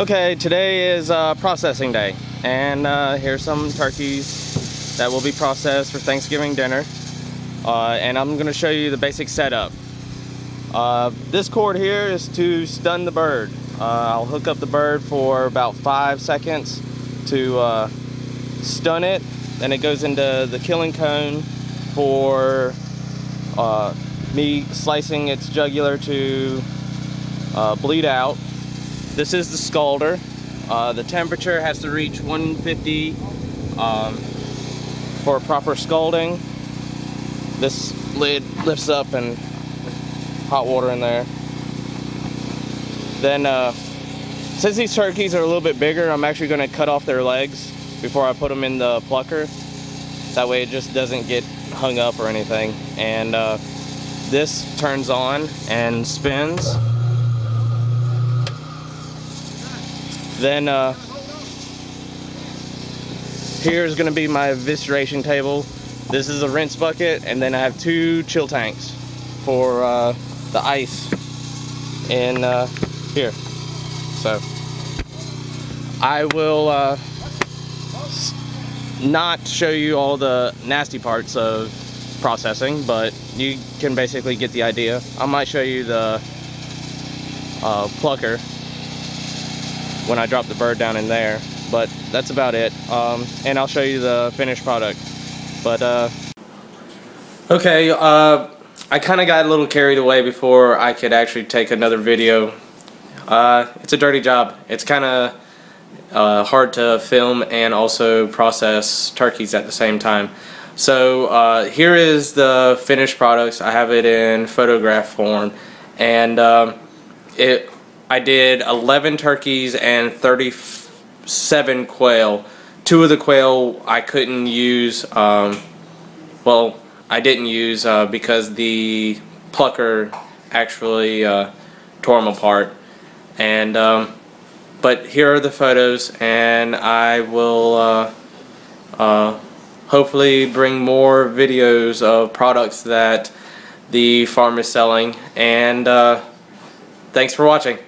Okay, today is uh, processing day, and uh, here's some turkeys that will be processed for Thanksgiving dinner. Uh, and I'm going to show you the basic setup. Uh, this cord here is to stun the bird. Uh, I'll hook up the bird for about five seconds to uh, stun it. Then it goes into the killing cone for me slicing its jugular to bleed out this is the scalder. Uh, the temperature has to reach 150 um, for proper scalding. This lid lifts up and hot water in there. Then, uh, since these turkeys are a little bit bigger, I'm actually going to cut off their legs before I put them in the plucker. That way it just doesn't get hung up or anything. And uh, this turns on and spins. Then uh, here's gonna be my evisceration table. This is a rinse bucket, and then I have two chill tanks for uh, the ice in uh, here. So I will uh, not show you all the nasty parts of processing, but you can basically get the idea. I might show you the uh, plucker when I drop the bird down in there. But that's about it. Um, and I'll show you the finished product. But, uh, okay, uh, I kind of got a little carried away before I could actually take another video. Uh, it's a dirty job. It's kind of uh, hard to film and also process turkeys at the same time. So uh, here is the finished products. I have it in photograph form and um, it I did 11 turkeys and 37 quail. Two of the quail I couldn't use, um, well, I didn't use uh, because the plucker actually uh, tore them apart. And, um, but here are the photos and I will uh, uh hopefully bring more videos of products that the farm is selling and uh, thanks for watching.